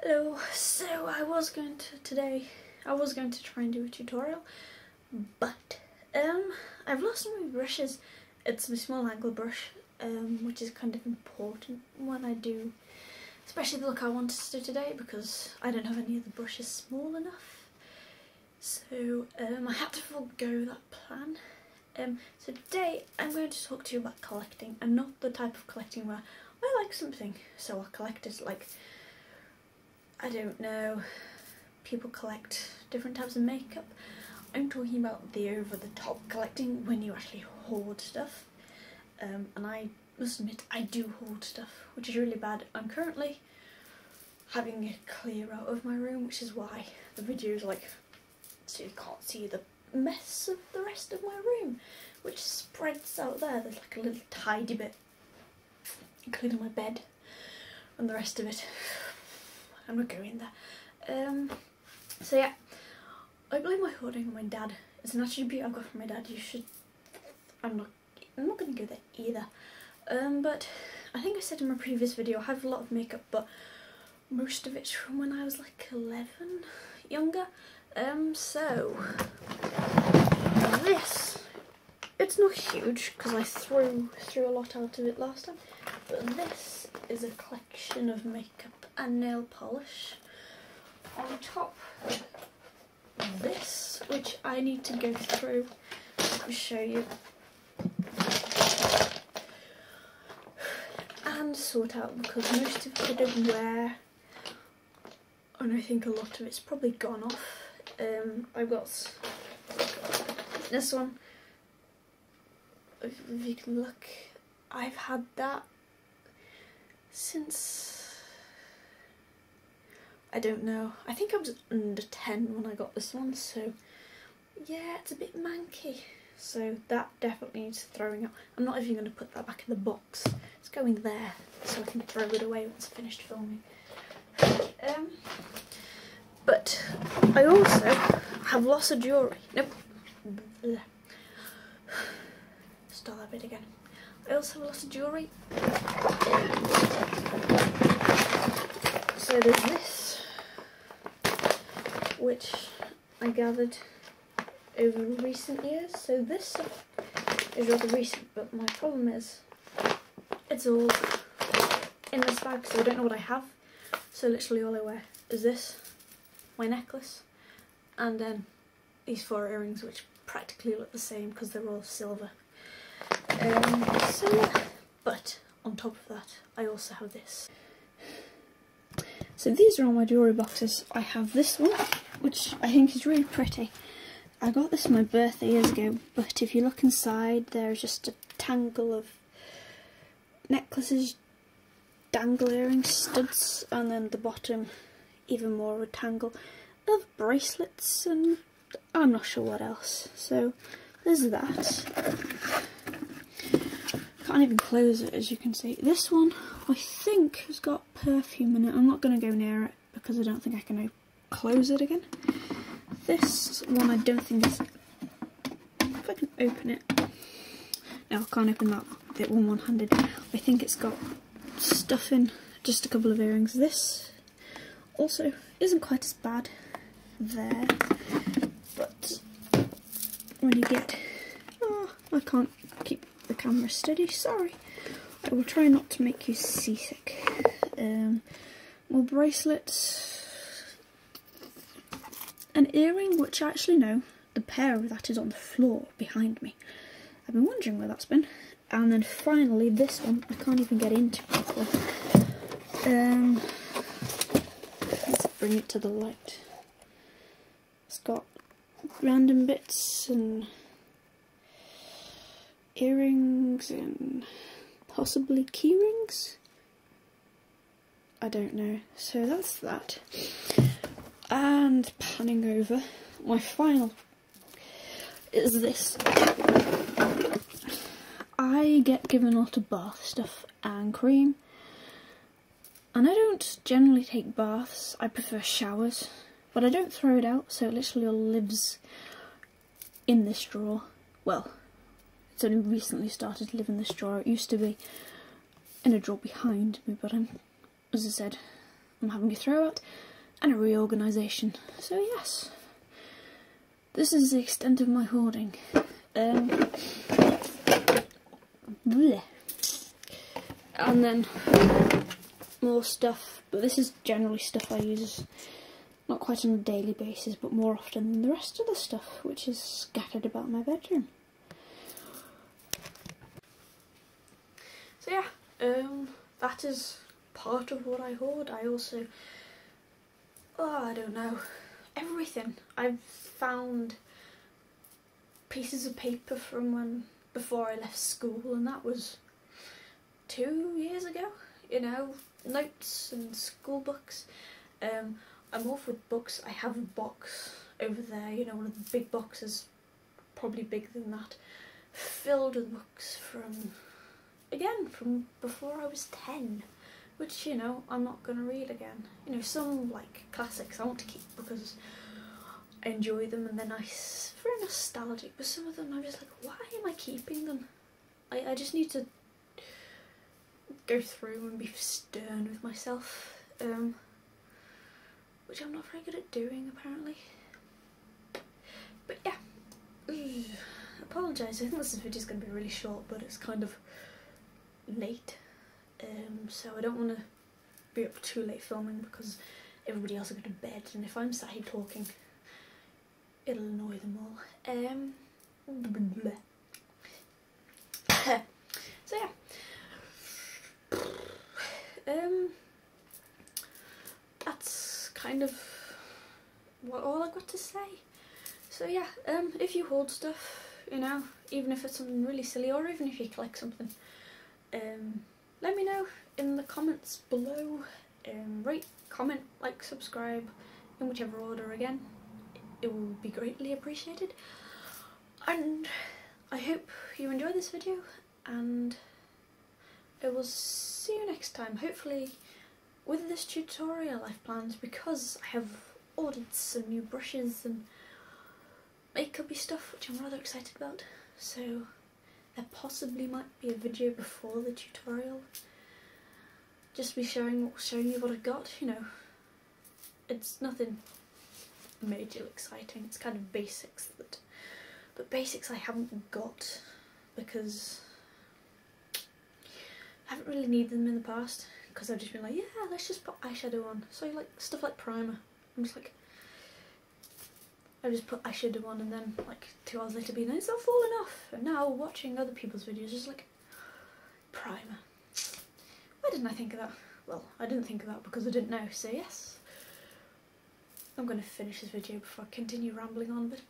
Hello, so I was going to today, I was going to try and do a tutorial, but um, I've lost my brushes. It's my small angle brush, um, which is kind of important when I do, especially the look I wanted to do today because I don't have any of the brushes small enough. So um, I had to forego that plan. Um, so today I'm going to talk to you about collecting and not the type of collecting where I like something so I'll collect it like I don't know, people collect different types of makeup. I'm talking about the over the top collecting when you actually hoard stuff. Um, and I must admit, I do hoard stuff, which is really bad. I'm currently having a clear out of my room, which is why the video is like, so you can't see the mess of the rest of my room, which spreads out there. There's like a little tidy bit, including my bed, and the rest of it I'm not going there. Um, so yeah, I blame my hoarding on my dad. It's an attribute I've got from my dad. You should. I'm not. I'm not going to go there either. Um, but I think I said in my previous video I have a lot of makeup, but most of it's from when I was like 11, younger. Um, so this it's not huge because I threw threw a lot out of it last time, but this is a collection of makeup and nail polish on top of this, which I need to go through and show you. And sort out because most of don't wear and I think a lot of it's probably gone off. Um, I've got this one. If you can look, I've had that since I don't know. I think I was under 10 when I got this one, so yeah, it's a bit manky. So that definitely needs throwing out. I'm not even going to put that back in the box. It's going there, so I can throw it away once I've finished filming. Um, but I also have lots of jewellery. Nope. Start that bit again. I also have lots of jewellery. So there's this which I gathered over recent years. So this is rather recent, but my problem is it's all in this bag, so I don't know what I have. So literally all I wear is this, my necklace, and then these four earrings, which practically look the same because they're all silver. Um, so yeah, but on top of that, I also have this. So these are all my jewellery boxes. I have this one, which I think is really pretty. I got this my birthday years ago, but if you look inside, there's just a tangle of necklaces, dangle earrings, studs, and then the bottom, even more of a tangle of bracelets, and I'm not sure what else. So there's that. Can't even close it, as you can see. This one, I think, has got perfume in it. I'm not going to go near it because I don't think I can close it again. This one I don't think is... If I can open it... No, I can't open that bit one one-handed. I think it's got stuff in, just a couple of earrings. This also isn't quite as bad there, but when you get... Oh, I can't keep the camera steady, sorry. I will try not to make you seasick. Um, more bracelets, an earring, which I actually know, the pair of that is on the floor behind me. I've been wondering where that's been. And then finally this one, I can't even get into properly. Um, let's bring it to the light. It's got random bits and earrings and possibly keyrings. I don't know. So that's that. And panning over, my final is this. I get given a lot of bath stuff and cream. And I don't generally take baths, I prefer showers. But I don't throw it out, so it literally all lives in this drawer. Well, it's only recently started to live in this drawer. It used to be in a drawer behind me, but I'm, as I said, I'm having a throwout and a reorganisation. So yes, this is the extent of my hoarding. Um, bleh. And then more stuff, but this is generally stuff I use not quite on a daily basis, but more often than the rest of the stuff, which is scattered about my bedroom. So yeah, um, that is part of what I hoard. I also, oh, I don't know, everything. I've found pieces of paper from when before I left school, and that was two years ago. You know, notes and school books. Um, I'm off with books. I have a box over there. You know, one of the big boxes, probably bigger than that, filled with books from again from before I was 10 which you know I'm not to read again. You know some like classics I want to keep because I enjoy them and they're nice very nostalgic but some of them I'm just like why am I keeping them? I, I just need to go through and be stern with myself um, which I'm not very good at doing apparently. But yeah. Apologise I think this video is to be really short but it's kind of late, um, so I don't want to be up too late filming because everybody else will go to bed, and if I'm sat here talking, it'll annoy them all. Um, so yeah, um, that's kind of what all I've got to say. So yeah, um, if you hold stuff, you know, even if it's something really silly, or even if you collect something um, me know in the comments below. Um, rate, comment, like, subscribe in whichever order again. It will be greatly appreciated. And I hope you enjoy this video and I will see you next time. Hopefully with this tutorial I've planned because I have ordered some new brushes and makeupy stuff which I'm rather excited about. So there possibly might be a video before the tutorial. Just be showing showing you what I got, you know. It's nothing major exciting, it's kind of basics that but basics I haven't got because I haven't really needed them in the past because I've just been like, yeah, let's just put eyeshadow on. So like stuff like primer. I'm just like I just put eyeshadow on and then like two hours later being like, it's not falling off. And now watching other people's videos is like, primer. Why didn't I think of that? Well, I didn't think of that because I didn't know, so yes. I'm going to finish this video before I continue rambling on, but